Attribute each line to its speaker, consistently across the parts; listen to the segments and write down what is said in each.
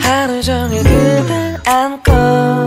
Speaker 1: 하루 종일 그댈 안고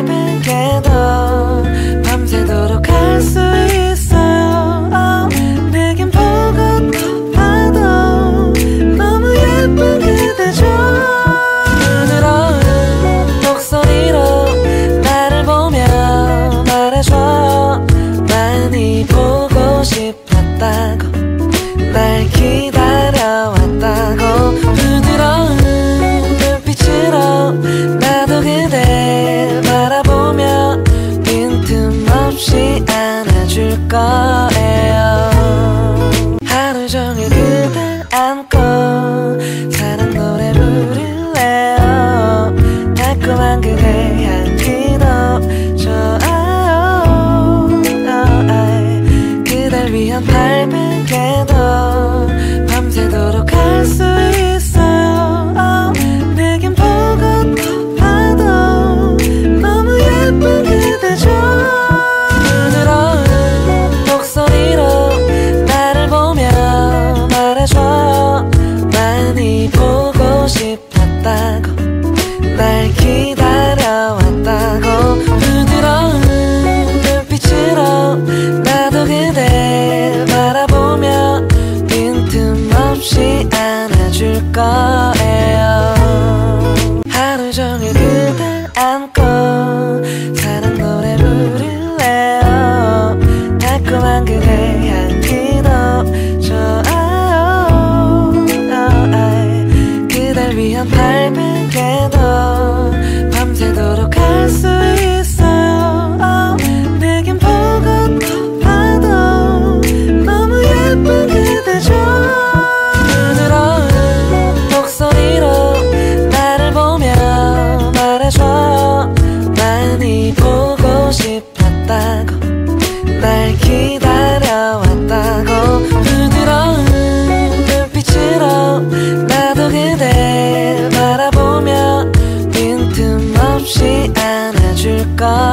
Speaker 1: 예쁘게도 밤새도록 할수 있어 안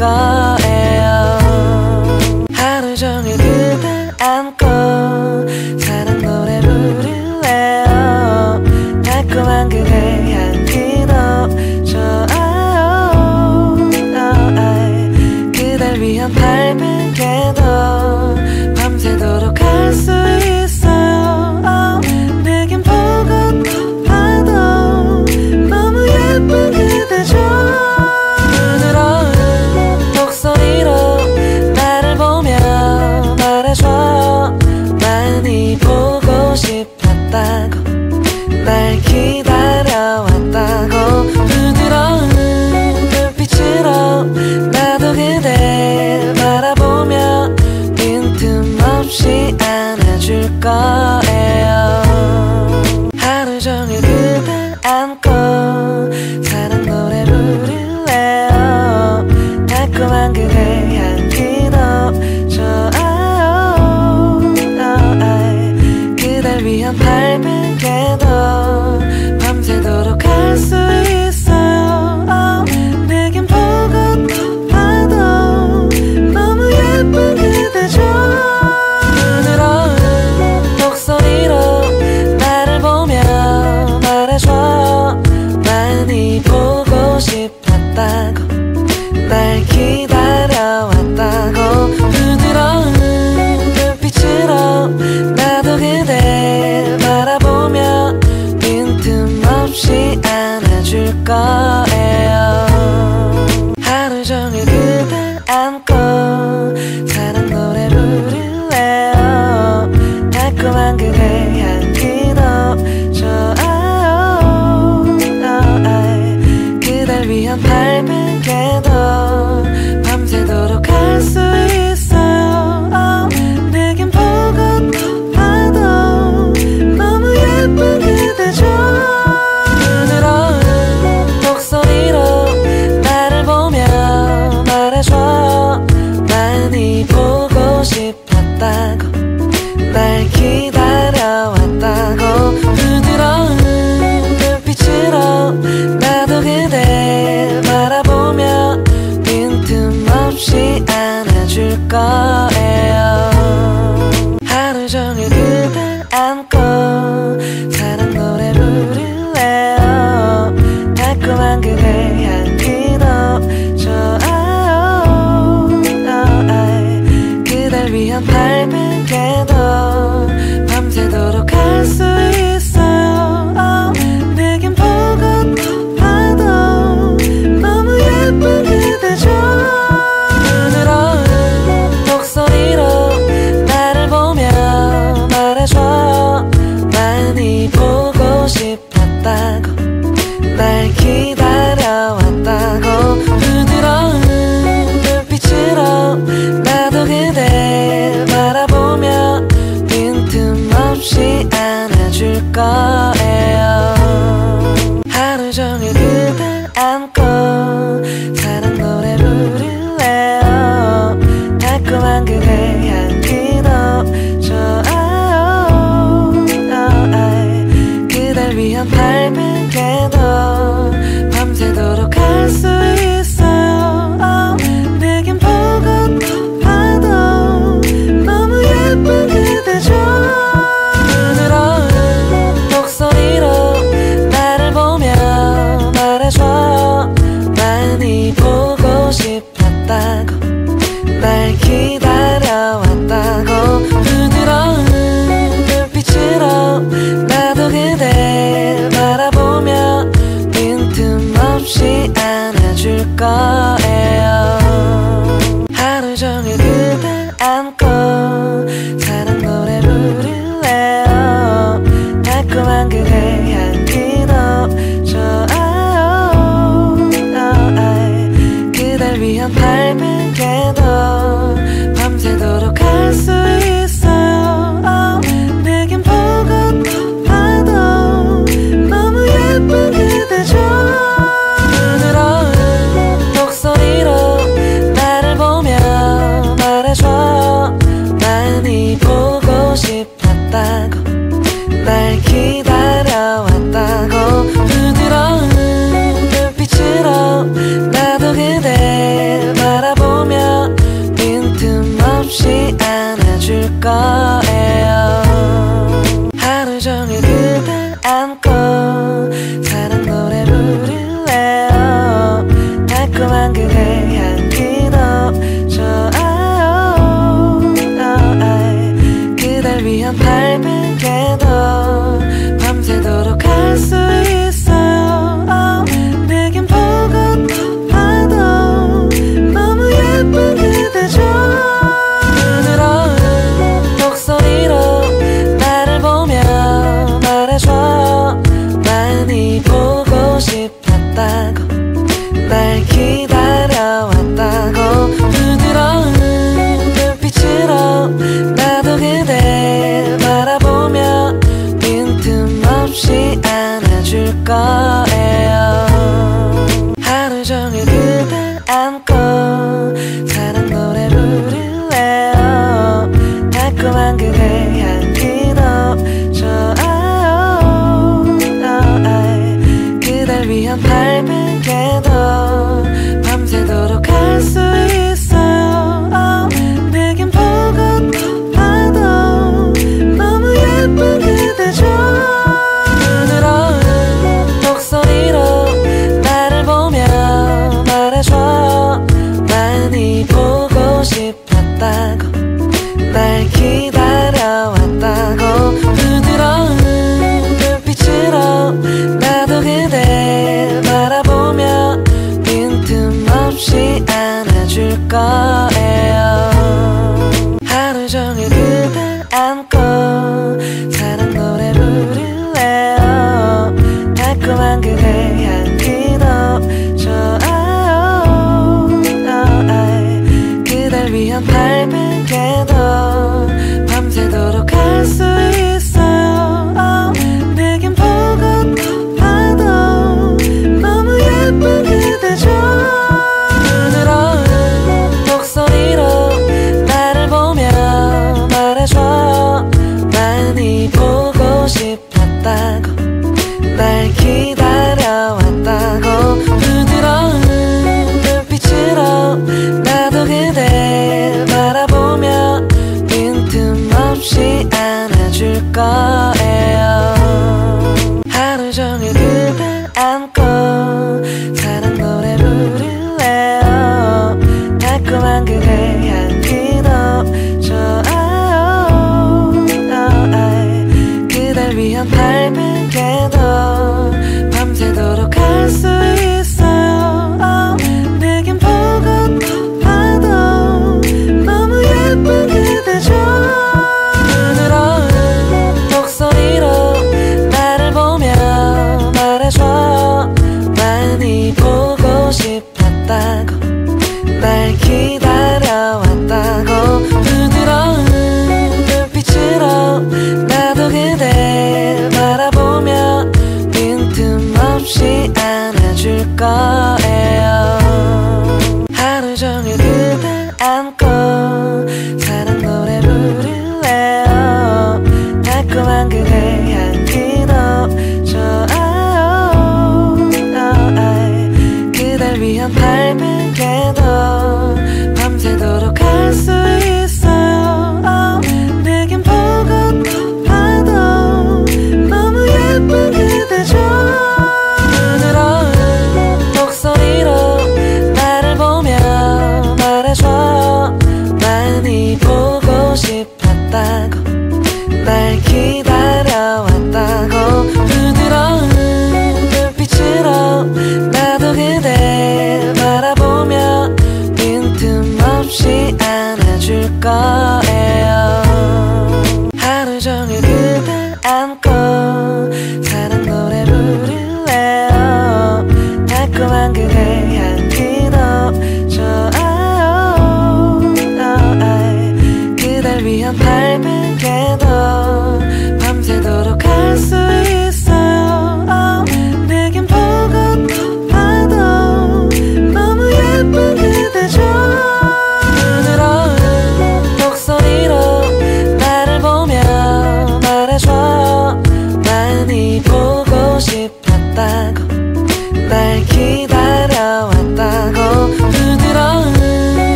Speaker 1: 안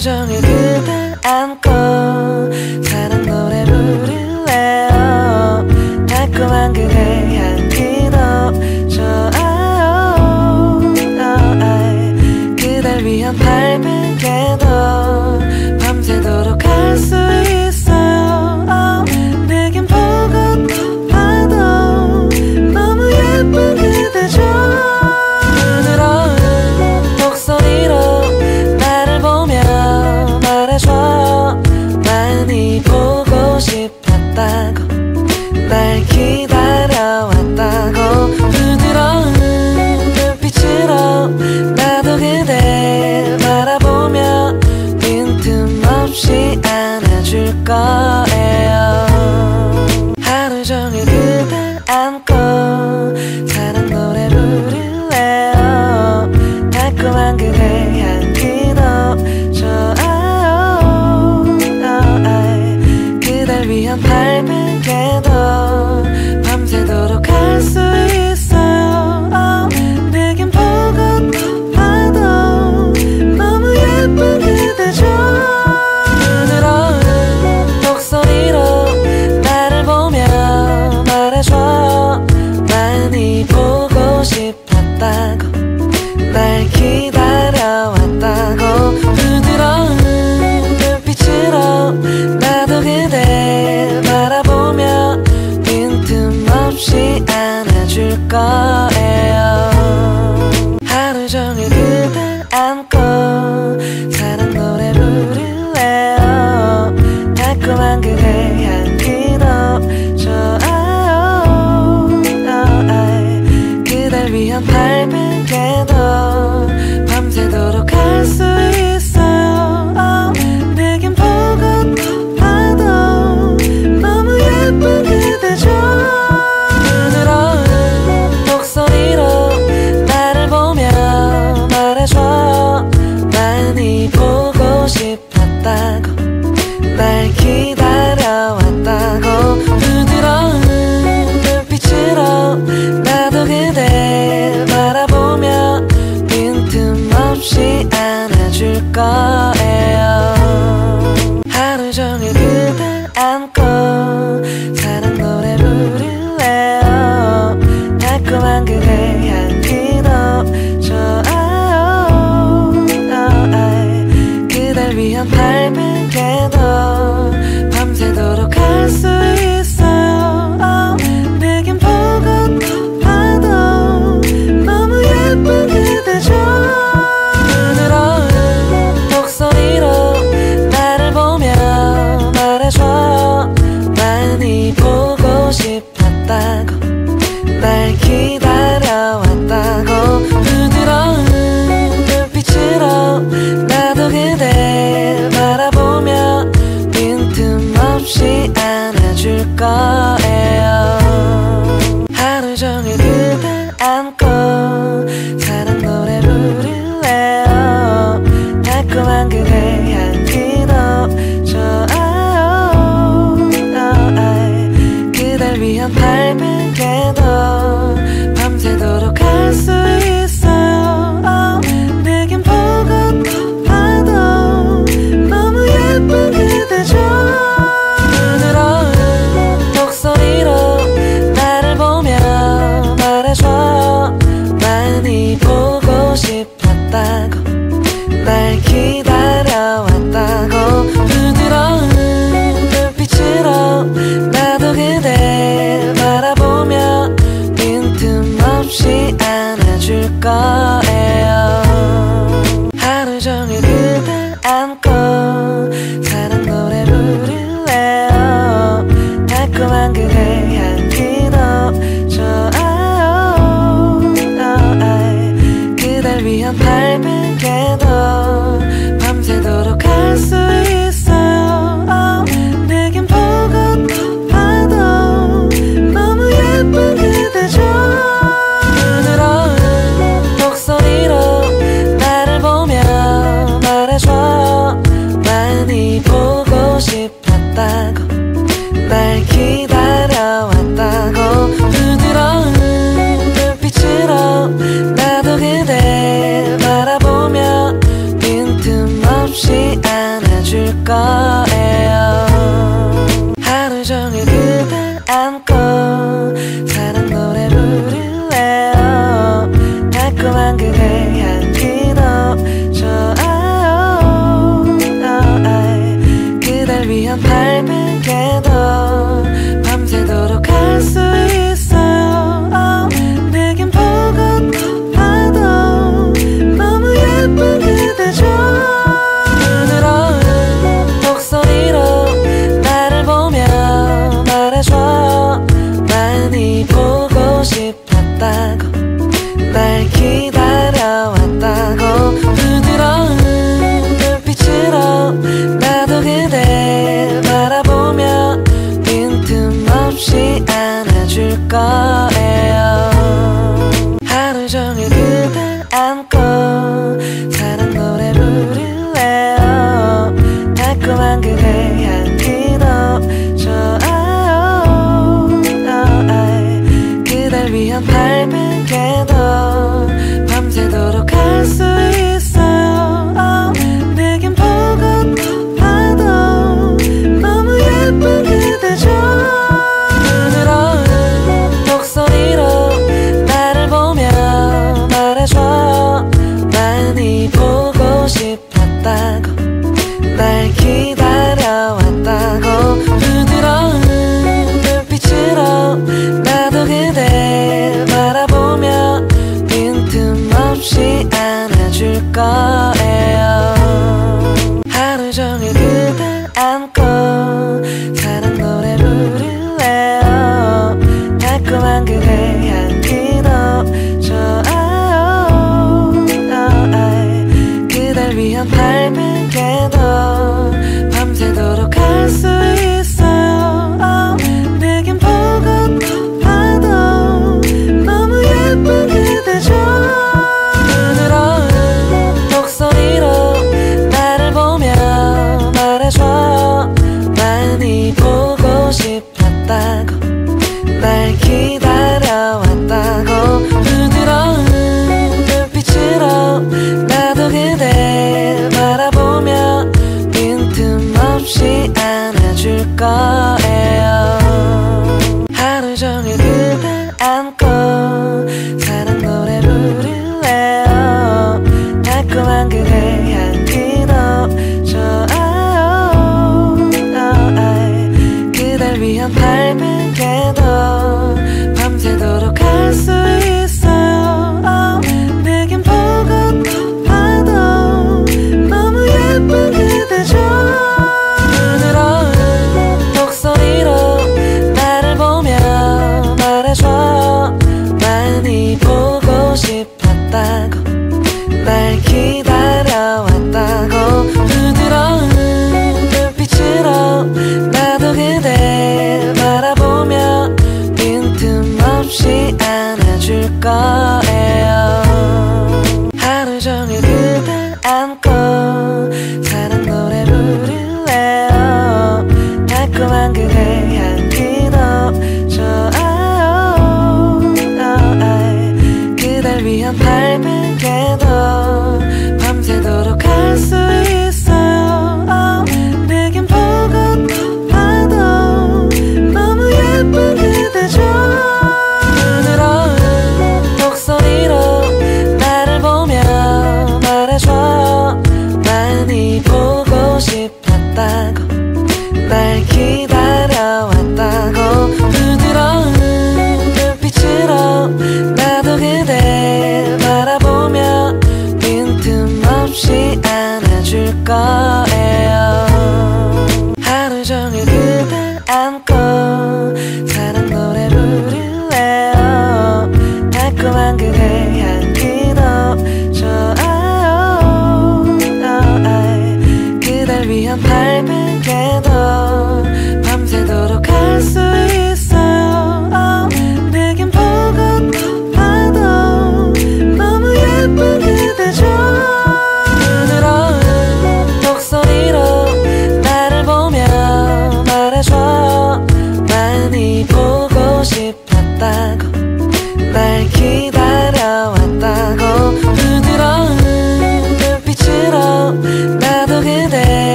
Speaker 1: 하루 종일 그댈 안고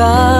Speaker 1: 안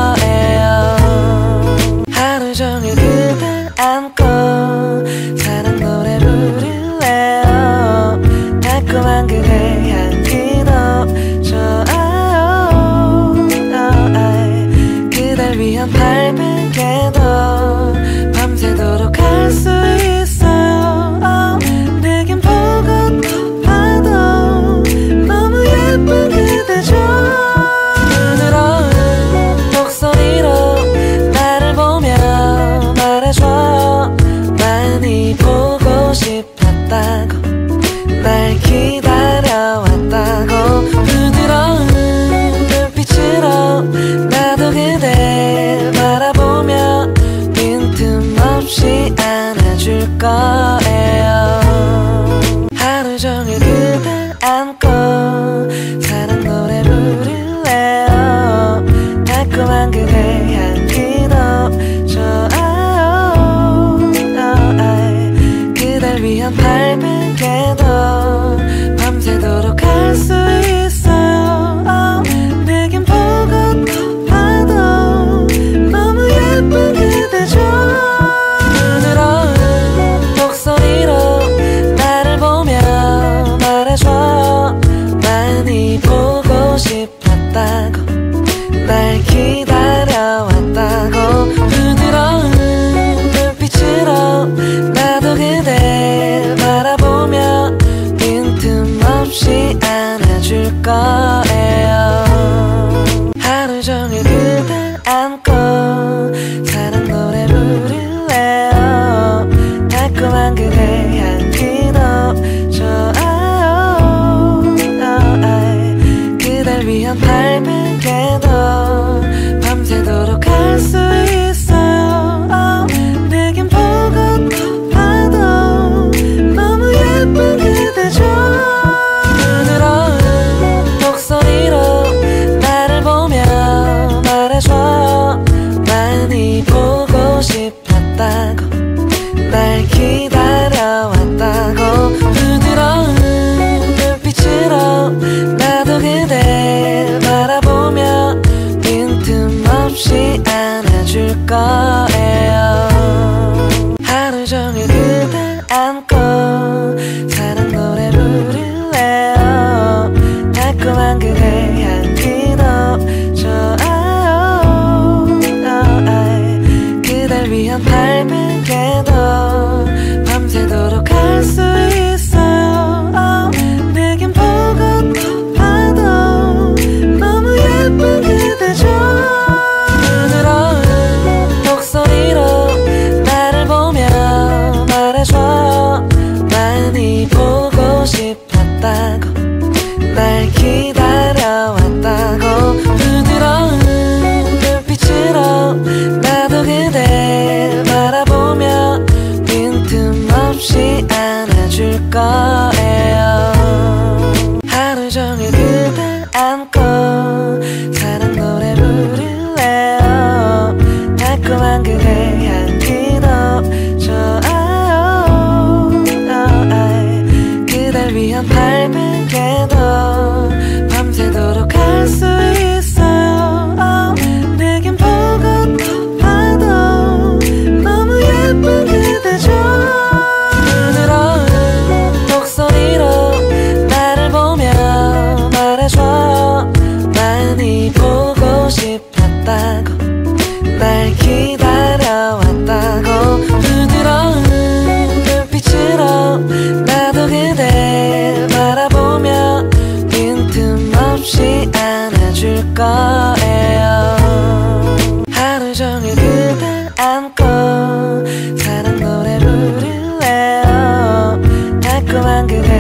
Speaker 1: 달콤한 그대